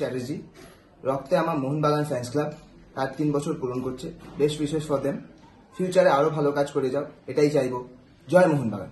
চ্যাটার্জি। রক্তে আমার Mohun Bagan fans club তার তিন বছর পূরণ করছে। বেশ বিশেষ ফর দেম ফিউচারে আরও ভালো কাজ করে যাও, এটাই চাইব। জয় মোহনবাগান।